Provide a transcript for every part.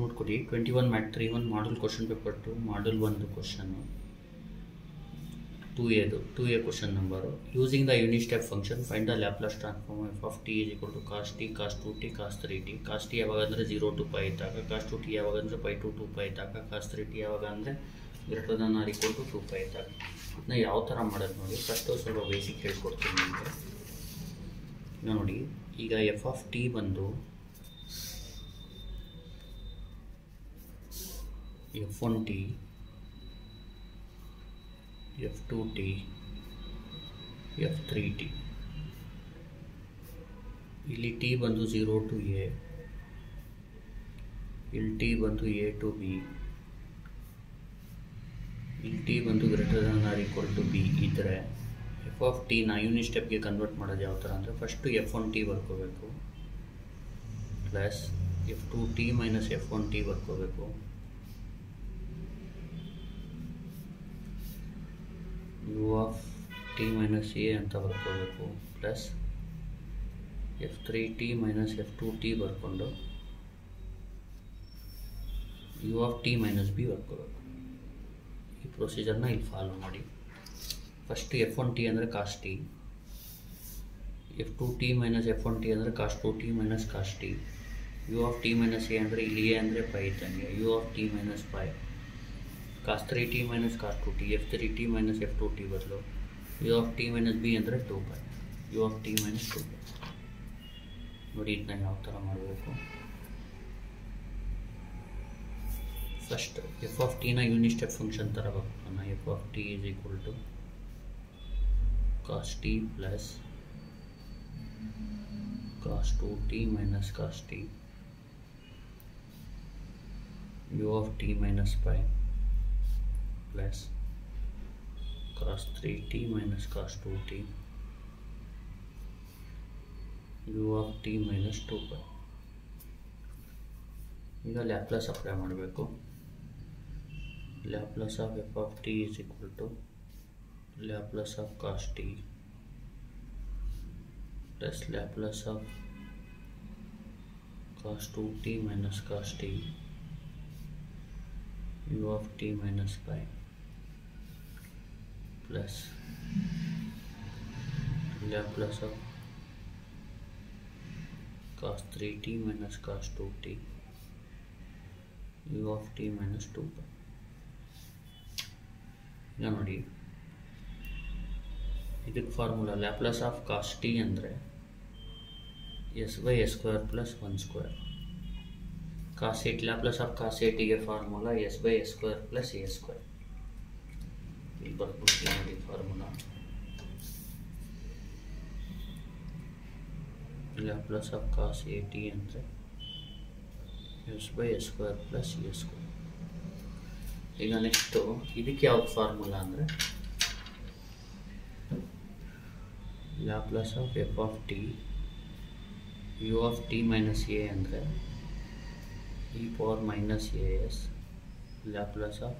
ನೋಡ್ಕೊಡಿ. Twenty one mat three one model question paper two model ಒಂದು question two ಎದು two a question number using the unit step function find the Laplace transform f of t is equal to cos t cos two t cos three t cos t ಯಾವಾಗ ಅಂದರೆ zero to pi ಇದ್ದಾಗ ಕಾಸ್ two t ಯಾವಾಗ ಅಂದರೆ pi to two pi ಇದ್ದಾಗ cos three T ಯಾವಾಗ ಅಂದರೆ greater than or equal to two pi ಇದ್ದಾಗ. ಅದನ್ನ ಯಾವ ಥರ ಮಾಡೋದು ನೋಡಿ. ಫಸ್ಟು ಸ್ವಲ್ಪ ಬೇಸಿಕ್ ಹೇಳ್ಕೊಡ್ತೀನಿ ನಿಮಗೆ. ನೋಡಿ. ಈಗ ಎಫ್ ಆಫ್ ಟಿ ಬಂದು f one t f two t f three t ಇಲ್ಲಿ ಟಿ ಬಂದು ಝೀರೋ ಟು ಎ ಇಲ್ಲಿ ಟಿ ಬಂದು ಎ ಟು ಬಿ ಇಲ್ಲಿ ಟಿ ಬಂದು greater than or equal to b ಇದ್ದರೆ ಎಫ್ ಆಫ್ ಟಿನ ಯೂನಿಟ್ ಸ್ಟೆಪ್ಗೆ ಕನ್ವರ್ಟ್ ಮಾಡೋದು ಯಾವ ಥರ ಅಂದರೆ first F one T ಬರ್ಕೋಬೇಕು plus f two t minus f one t ಬರ್ಕೋಬೇಕು. u of t minus a ಅಂತ ಬರ್ಕೋಬೇಕು plus f three t minus f two t ಬರ್ಕೊಂಡು u of t minus b ಬರ್ಕೋಬೇಕು ಈ ಪ್ರೊಸೀಜರ್ನ ಇಲ್ಲಿ follow ಮಾಡಿ first F one T ಅಂದರೆ cos t f two t minus f one t ಅಂದರೆ cos two t minus cos t u of t minus a ಅಂದರೆ ಇಲ್ಲಿ A ಅಂದರೆ pi ಇದ್ದಂಗೆ u of t minus pi cos three t minus cos two t f three t minus f two t ಬದಲು u of t minus b ಅಂದರೆ two pi u of t minus two pi ನೋಡಿ ಇದನ್ನ ಯಾವ ಥರ ಮಾಡಬೇಕು first F of ಟಿನ unit step function ಥರ ಬರ್ಕೋಣ f of t is equal to cos t plus cos two t minus cos t u of t minus pi plus cos three t minus cos two t u of t minus two pi ಈಗ Laplace apply ಮಾಡಬೇಕು Laplace of f of t is equal to Laplace of cos t plus Laplace of cos two t minus cos t u of t minus pi plus Laplace of cos 3t minus cos 2t u of t minus 2 pi ಈಗ ನೋಡಿ ಇದಕ್ಕೆ formula Laplace of cos t ಅಂದರೆ s by s square plus one square cos a t Laplace of cos ಏಟಿಗೆ formula s by s square plus a square ಇಲ್ಲಿ ಬರ್ಬಿಡ್ತೀನಿ ನೋಡಿ formula Laplace of cos a t ಅಂದರೆ s by s square plus a square ಈಗ next ಇದಕ್ಕೆ ಯಾವ್ದು formula ಅಂದರೆ Laplace of f of t u of t minus a ಅಂದರೆ e power minus as Laplace of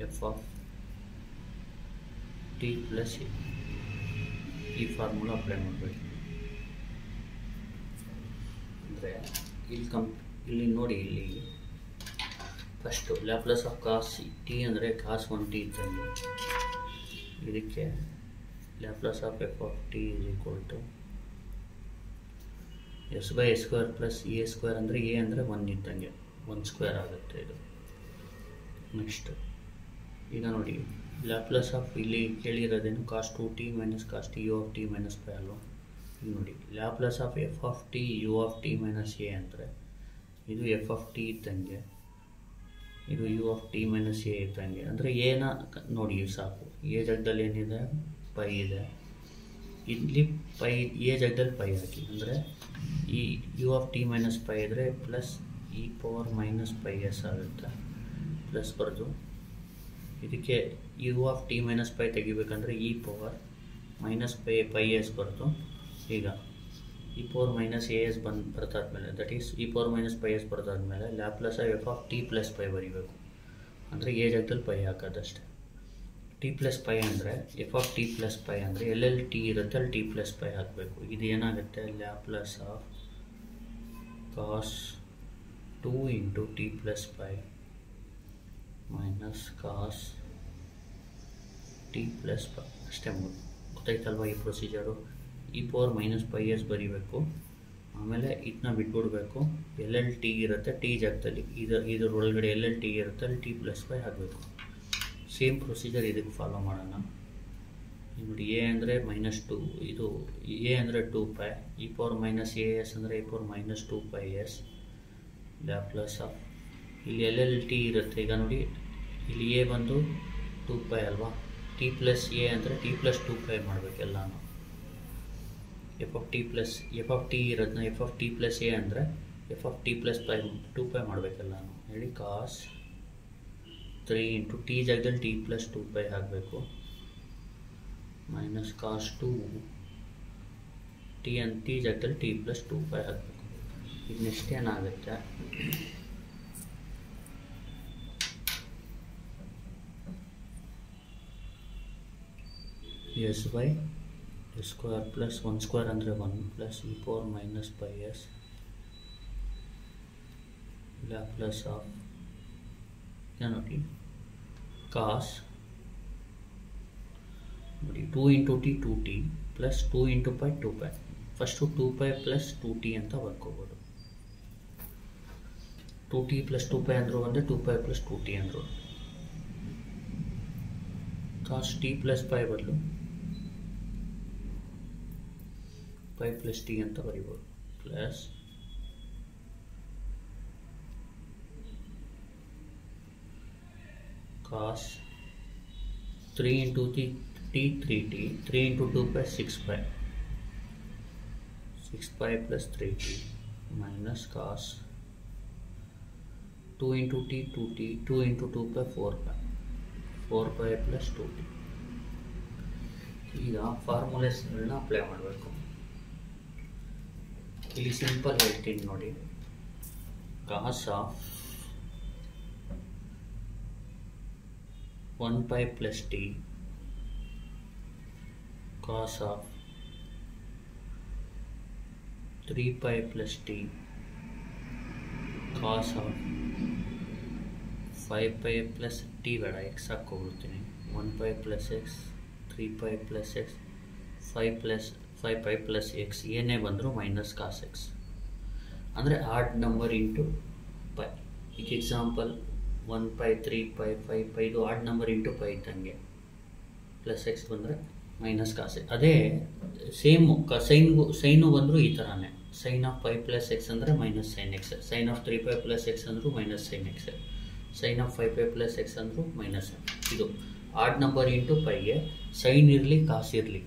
f of t plus a. ಈ formula apply ಮಾಡಬೇಕು. ಅಂದರೆ ಇಲ್ಲಿ ಕಂ ಇಲ್ಲಿ ನೋಡಿ, ಇಲ್ಲಿ first Laplace of cos t ಅಂದರೆ ಕಾಸ್ ಒನ್ ಟಿ ಇದ್ದಂಗೆ. ಇದಕ್ಕೆ Laplace of f of t is equal to s by a square plus a square ಅಂದರೆ ಎ ಅಂದರೆ ಒನ್ ಇದ್ದಂಗೆ. ಒನ್ ಸ್ಕ್ವೇರ್ ಆಗುತ್ತೆ ಇದು. ನೆಕ್ಸ್ಟ್ ಈಗ ನೋಡಿ. ಲ್ಯಾಪ್ಲಸ್ ಆಫ್ ಇಲ್ಲಿ ಕೇಳಿರೋದೇನು cos two t minus cos u of t minus pi ಅಲ್ವಾ ನೋಡಿ Laplace of f of t u of t minus a ಅಂದರೆ ಇದು ಎಫ್ ಆಫ್ ಟಿ ಇದ್ದಂಗೆ, ಇದು u of t minus a ಇದ್ದಂಗೆ. ಅಂದರೆ ಏನ ನೋಡಿ ಸಾಕು. ಎ ಜಗದಲ್ಲಿ ಏನಿದೆ? ಪೈ ಇದೆ. ಇಲ್ಲಿ ಪೈ ಎ ಜಗದಲ್ಲಿ ಪೈ ಹಾಕಿ. ಅಂದರೆ ಈ u of t minus pi ಇದ್ದರೆ plus e power minus pi s ಆಗುತ್ತೆ. ಪ್ಲಸ್ ಬರೆದು. ಇದಕ್ಕೆ u of t minus pi ತೆಗಿಬೇಕಂದ್ರೆ e power minus pi pi s ಬರ್ತು ಈಗ e power minus a s ಬಂದು ಬರ್ತಾದ್ಮೇಲೆ that is e power minus pi s ಬರ್ತಾದ್ಮೇಲೆ Laplace f of t plus pi ಬರೀಬೇಕು. ಅಂದರೆ A ಜಾಗದಲ್ಲಿ pi ಹಾಕೋದಷ್ಟೆ. T plus pi ಅಂದರೆ f of t plus pi ಅಂದರೆ ಎಲ್ಲೆಲ್ಲಿ T ಇರುತ್ತೆ ಅಲ್ಲಿ ಟಿ ಪ್ಲಸ್ ಪೈ ಹಾಕಬೇಕು. ಇದು ಏನಾಗುತ್ತೆ? Laplace of cos two into t plus pi minus cos t plus ಪ ಅಷ್ಟೇ ಗೊತ್ತಾಯ್ತಲ್ವ ಈ ಪ್ರೊಸೀಜರು ಈ ಪವರ್ ಮೈನಸ್ ಫೈ ಎಸ್ ಬರೀಬೇಕು. ಆಮೇಲೆ ಇದನ್ನ ಬಿಟ್ಬಿಡ್ಬೇಕು. ಎಲ್ ಎಲ್ ಟಿ ಇರುತ್ತೆ ಟಿ ಜಾಗದಲ್ಲಿ. ಇದು ಇದ್ರ ಒಳಗಡೆ ಎಲ್ ಎಲ್ ಟಿ ಇರುತ್ತೆ, ಅಲ್ಲಿ ಟಿ ಪ್ಲಸ್ ಫೈ ಹಾಕಬೇಕು. ಸೇಮ್ ಪ್ರೊಸೀಜರ್ ಇದಕ್ಕೆ ಫಾಲೋ ಮಾಡೋಣ. ನೋಡಿ ಎ ಅಂದರೆ ಮೈನಸ್ ಟು ಇದು ಎ ಅಂದರೆ two pi e power minus a s ಅಂದರೆ e power minus two pi s Laplace of ಇಲ್ಲಿ ಎಲ್ ಎಲ್ ಟಿ ಇರುತ್ತೆ. ಈಗ ನೋಡಿ ಇಲ್ಲಿ ಎ ಬಂದು ಟೂ ಪೈ ಅಲ್ವಾ? ಟಿ ಪ್ಲಸ್ ಎ ಅಂದರೆ T plus two pi ಮಾಡಬೇಕೆಲ್ಲನೂ f of t plus f of t ಇರೋದನ್ನ f of t plus a ಅಂದರೆ f of t plus pi two pi ಮಾಡಬೇಕೆಲ್ಲನೂ ಹೇಳಿ ಕಾಸ್ ತ್ರೀ ಇಂಟು ಟಿ ಜಾಗದಲ್ಲಿ T plus two pi ಹಾಕಬೇಕು. Minus cos two T ಅಂತ T ಜಾಗದಲ್ಲಿ T plus two pi ಹಾಕಬೇಕು. Next ಏನಾಗುತ್ತೆ s by square plus one square ಅಂದರೆ one plus e power minus pi s Laplace of ನೋಡಿ ಕಾಸ್ ನೋಡಿ two into t two t plus two into pi two pi first two pi plus two t ಅಂತ ಬರ್ಕೋಬೋದು two t plus two pi ಅಂದರು ಒಂದೇ two pi plus two t ಅಂದರು ಕಾಸ್ T plus pi ಬದಲು pi plus T ಅಂತ ಬರಿಬೋದು plus cos three into t t three t three into two pi six pi six pi plus three t minus cos two into t two t two into two pi four pi four pi plus two t ಈಗ ಫಾರ್ಮುಲೇಸ್ಗಳನ್ನ apply ಮಾಡಬೇಕು ಇಲ್ಲಿ simple ಹೇಳ್ತೀನಿ ನೋಡಿ cos of one pi plus t cos of three pi plus t cos of five pi plus t ಬೇಡ X ಹಾಕ್ಕೊಬಿಡ್ತೀನಿ one pi plus x three pi plus x five plus five five plus x ಏನೇ ಬಂದರೂ minus cos x ಅಂದರೆ odd number into pi ಈಗ example one pi three five ಫೈದು ಇದು odd number into pi ಇದ್ದಂಗೆ. Plus x ಬಂದರೆ minus cos x ಅದೇ same ಕ ಸೈನ್ಗೂ ಸೈನು ಬಂದರೂ ಈ ಥರನೇ sine of five plus x ಅಂದರೆ minus sine x sine of three five plus x ಅಂದರೂ minus sine x sine of five five plus x ಅಂದರೂ ಮೈನಸ್ ಇದು ಆಡ್ ನಂಬರ್ ಇಂಟು ಫೈಗೆ ಸೈನ್ ಇರಲಿ ಕಾಸು ಇರಲಿ.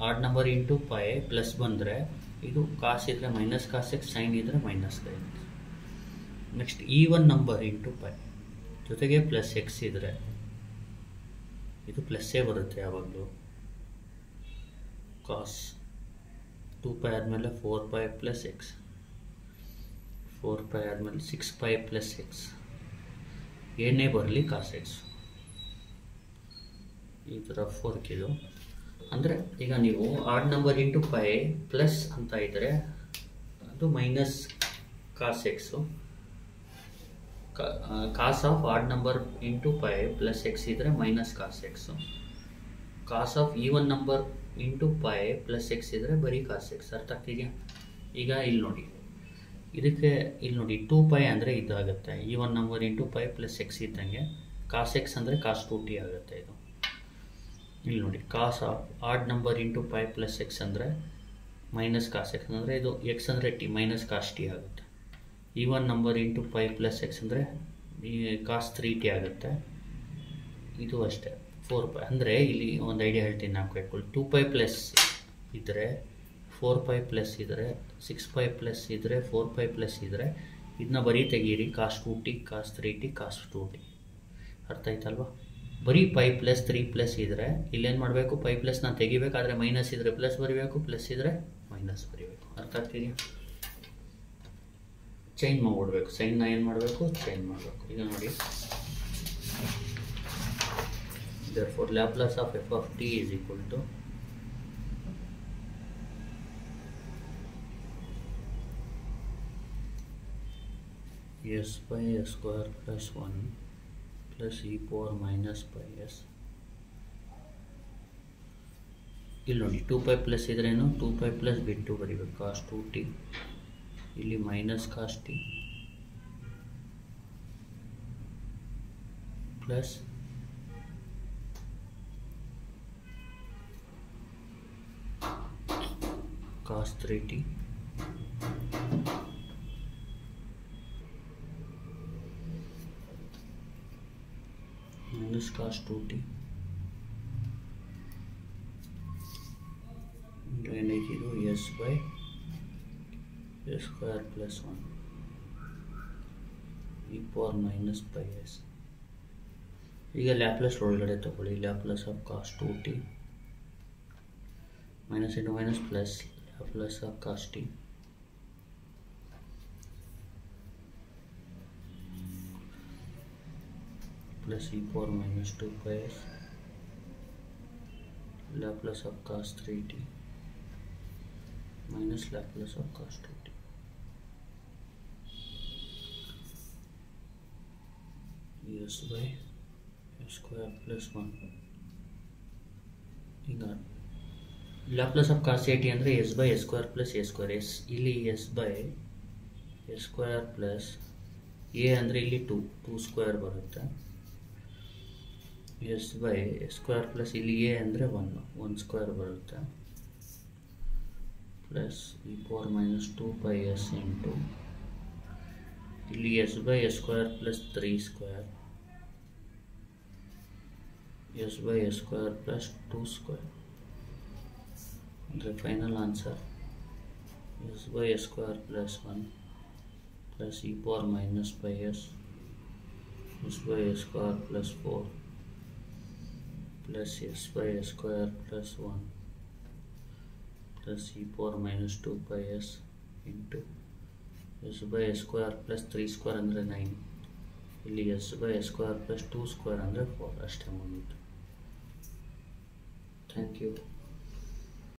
Odd number into pi plus ಬಂದರೆ ಇದು cos ಇದ್ದರೆ ಮೈನಸ್ ಕಾಸ್ ಎಕ್ಸ್ ಸೈನ್ ಇದ್ದರೆ ಮೈನಸ್ ಸೈನ್ ನೆಕ್ಸ್ಟ್ ಈ ಒನ್ ನಂಬರ್ ಇಂಟು ಪೈ ಜೊತೆಗೆ ಪ್ಲಸ್ ಎಕ್ಸ್ ಇದ್ದರೆ ಇದು ಪ್ಲಸ್ಸೇ ಬರುತ್ತೆ ಯಾವಾಗಲೂ. ಕಾಸ್ ಟೂ ಪೈ ಆದಮೇಲೆ four pi plus x four pi ಆದಮೇಲೆ ಸಿಕ್ಸ್ ಪೈ ಪ್ಲಸ್ ಎಕ್ಸ್ ಏನೇ ಬರಲಿ ಕಾಸ್ ಎಕ್ಸ್ ಈ ಥರ ಫೋರ್ಕ್ ಇದು ಅಂದರೆ ಈಗ ನೀವು odd number into pi plus ಅಂತ ಇದ್ದರೆ ಅದು minus cos x cos of odd number into pi plus x ಇದ್ದರೆ minus cos x cos of even number into pi plus x ಇದ್ದರೆ ಬರೀ ಕಾಸ್ ಎಕ್ಸ್ ಅರ್ಥ ಆಗ್ತಿದೆಯಾ? ಈಗ ಇಲ್ಲಿ ನೋಡಿ. ಇದಕ್ಕೆ ಇಲ್ಲಿ ನೋಡಿ ಟೂ ಪೈ ಅಂದರೆ ಇದಾಗುತ್ತೆ. Even number into pi plus x ಇದ್ದಂಗೆ ಕಾಸ್ ಎಕ್ಸ್ ಅಂದರೆ ಕಾಸ್ ಟು ಟಿ ಆಗುತ್ತೆ ಇದು. ಇಲ್ಲಿ ನೋಡಿ cos of odd number into five plus x ಅಂದರೆ ಮೈನಸ್ ಕಾಸ್ ಎಕ್ಸ್ ಅಂದರೆ ಇದು ಎಕ್ಸ್ ಅಂದರೆ ಟಿ ಮೈನಸ್ ಕಾಸ್ ಟಿ ಆಗುತ್ತೆ. Even number into five plus x ಅಂದರೆ ಈ ಕಾಸ್ ತ್ರೀ ಟಿ ಆಗುತ್ತೆ. ಇದು ಅಷ್ಟೇ ಫೋರ್ ಪೈ ಅಂದರೆ ಇಲ್ಲಿ ಒಂದು ಐಡಿಯಾ ಹೇಳ್ತೀನಿ ನಾವು ಕೇಳ್ಕೊಳ್ಳಿ ಟೂ ಪೈ ಪ್ಲಸ್ ಇದ್ದರೆ ಫೋರ್ ಪೈ ಪ್ಲಸ್ ಇದ್ದರೆ ಸಿಕ್ಸ್ ಪೈ ಪ್ಲಸ್ ಇದ್ದರೆ ಫೋರ್ ಪೈ ಪ್ಲಸ್ ಇದ್ದರೆ ಇದನ್ನ ಬರೀ ತೆಗೀರಿ cos two t cos three t cos two t ಅರ್ಥ ಆಯ್ತಲ್ವಾ? ಬರೀ ಪೈ ಪ್ಲಸ್ ತ್ರೀ ಪ್ಲಸ್ ಇದ್ದರೆ ಇಲ್ಲೇನು ಮಾಡಬೇಕು? ಪೈ ಪ್ಲಸ್ನ ತೆಗಿಬೇಕಾದ್ರೆ ಮೈನಸ್ ಇದ್ದರೆ ಪ್ಲಸ್ ಬರೀಬೇಕು ಪ್ಲಸ್ ಇದ್ದರೆ ಮೈನಸ್ ಬರಿಬೇಕು. ಅರ್ಥ ಆಗ್ತಿದೆಯಾ? ಚೇಂಜ್ ಸೈನ್ ಸೈನ್ನ ಏನು ಮಾಡಬೇಕು? ಚೇಂಜ್ ಮಾಡಬೇಕು. ಈಗ ನೋಡಿ. Therefore Laplace of f of t is equal to s by s square plus one plus e power minus by s ಇಲ್ಲಿ ನೋಡಿ two pi plus ಇದ್ರೇನು two pi plus ಬಿಟ್ಟು ಬರೀಬೇಕು ಕಾಸ್ಟ್ ಟು ಟಿ ಇಲ್ಲಿ minus cos t plus cos three t minus cos 2t into n0 s by s square plus 1 e power minus pi s ಈಗ Laplace ಒಳಗಡೆ ತಗೊಳ್ಳಿ Laplace of cos two t minus into minus plus Laplace of cos t plus e power minus 2 pi s Laplace of cos 3t minus Laplace of cos 2t s by s square plus 1 ಈಗ Laplace of cos a t ಅಂದರೆ s by s square plus a square s ಇಲ್ಲಿ s by s square plus a ಅಂದರೆ ಇಲ್ಲಿ to two square ಬರುತ್ತೆ S by square plus ಇಲ್ಲಿ A ಅಂದರೆ one one square ಬರುತ್ತೆ plus e power minus two by s into ಇಲ್ಲಿ s by s square plus three square s by s square plus two square ಅಂದರೆ final answer s by s square plus one plus e power minus by s s by s square plus four plus s by s square plus 1 plus e power minus 2 by s into s by s square plus 3 square ಅಂದರೆ 9 ಇಲ್ಲಿ s by s square plus 2 square ಅಂದರೆ four ಅಷ್ಟೇ ಮುಗೀತು thank you